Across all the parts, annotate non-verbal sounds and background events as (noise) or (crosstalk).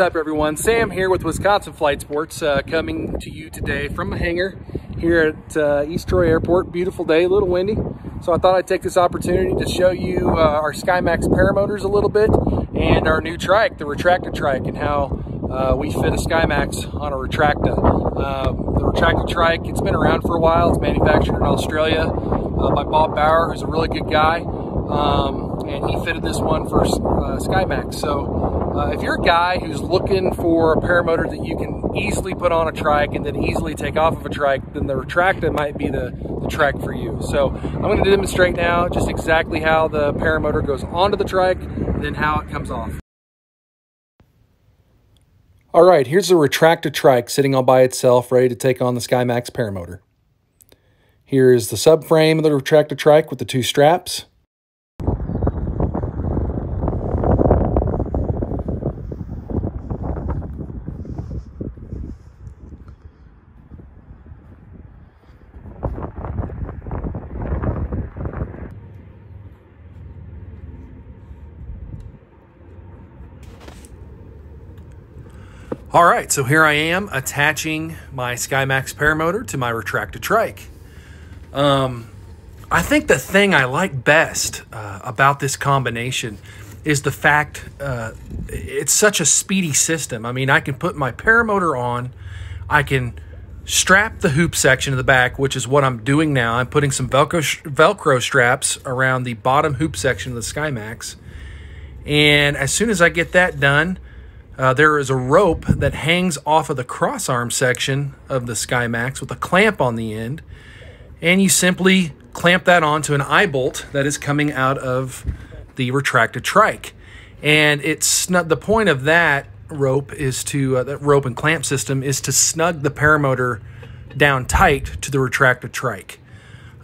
up everyone? Sam here with Wisconsin Flight Sports uh, coming to you today from a hangar here at uh, East Troy Airport. Beautiful day, a little windy. So I thought I'd take this opportunity to show you uh, our SkyMax paramotors a little bit and our new trike, the Retracta trike, and how uh, we fit a SkyMax on a Retracta. Um, the Retracta trike, it's been around for a while. It's manufactured in Australia uh, by Bob Bauer, who's a really good guy. Um, and he fitted this one for uh, SkyMax. So uh, if you're a guy who's looking for a paramotor that you can easily put on a trike and then easily take off of a trike, then the Retracta might be the, the for you. So I'm going to demonstrate now just exactly how the paramotor goes onto the trike and then how it comes off. All right, here's the Retracta trike sitting all by itself, ready to take on the SkyMax paramotor. Here's the subframe of the Retracta trike with the two straps. All right, so here I am attaching my SkyMax paramotor to my Retracta trike. Um, I think the thing I like best uh, about this combination is the fact uh, it's such a speedy system. I mean, I can put my paramotor on, I can strap the hoop section of the back, which is what I'm doing now. I'm putting some Velcro, Velcro straps around the bottom hoop section of the SkyMax. And as soon as I get that done, uh, there is a rope that hangs off of the crossarm section of the SkyMax with a clamp on the end, and you simply clamp that onto an eye bolt that is coming out of the Retracta trike. And it's the point of that rope is to uh, that rope and clamp system is to snug the paramotor down tight to the Retracta trike.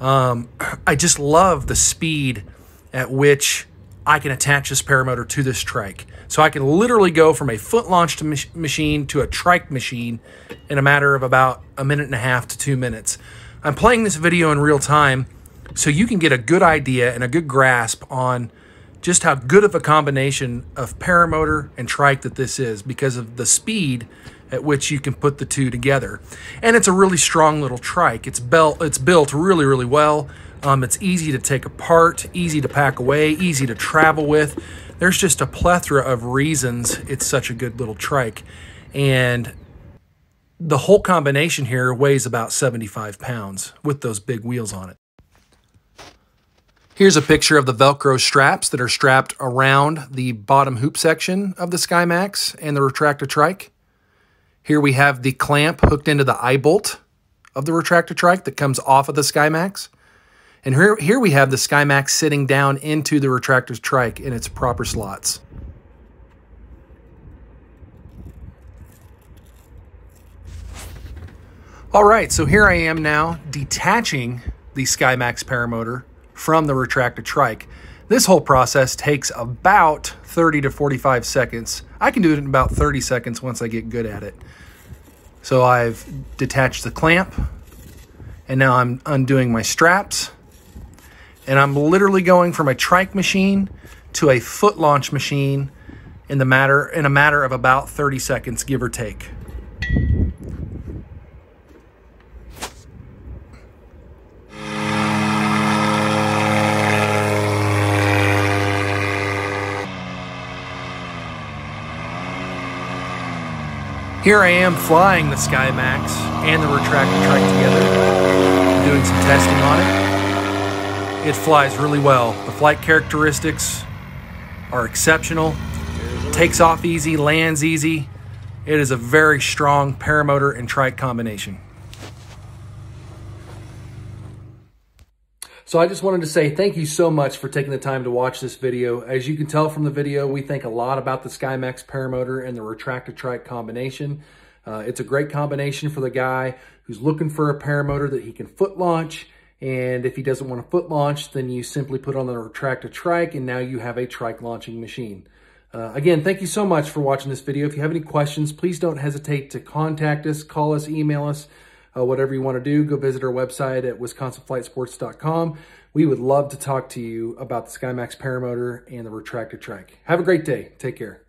Um, (clears throat) I just love the speed at which I can attach this paramotor to this trike. So I can literally go from a foot launched mach machine to a trike machine in a matter of about a minute and a half to two minutes. I'm playing this video in real time so you can get a good idea and a good grasp on just how good of a combination of paramotor and trike that this is because of the speed at which you can put the two together. And it's a really strong little trike. It's, built, it's built really, really well. Um, it's easy to take apart, easy to pack away, easy to travel with. There's just a plethora of reasons it's such a good little trike. And the whole combination here weighs about 75 pounds with those big wheels on it. Here's a picture of the Velcro straps that are strapped around the bottom hoop section of the SkyMax and the Retracta trike. Here we have the clamp hooked into the eye bolt of the Retracta trike that comes off of the SkyMax. And here, here we have the SkyMax sitting down into the Retracta's trike in its proper slots. All right, so here I am now detaching the SkyMax paramotor from the Retracta trike. This whole process takes about 30 to 45 seconds. I can do it in about 30 seconds once I get good at it. So I've detached the clamp, and now I'm undoing my straps and I'm literally going from a trike machine to a foot launch machine in the matter in a matter of about 30 seconds, give or take. Here I am flying the SkyMax and the Retracta trike together, doing some testing on it it flies really well. The flight characteristics are exceptional. Takes off easy, lands easy. It is a very strong paramotor and trike combination. So I just wanted to say thank you so much for taking the time to watch this video. As you can tell from the video, we think a lot about the SkyMax paramotor and the Retracta trike combination. Uh, it's a great combination for the guy who's looking for a paramotor that he can foot launch and if he doesn't want a foot launch, then you simply put on the Retracta trike and now you have a trike launching machine. Uh, again, thank you so much for watching this video. If you have any questions, please don't hesitate to contact us, call us, email us, uh, whatever you want to do. Go visit our website at wisconsinflightsports.com. We would love to talk to you about the SkyMax Paramotor and the Retracta trike. Have a great day. Take care.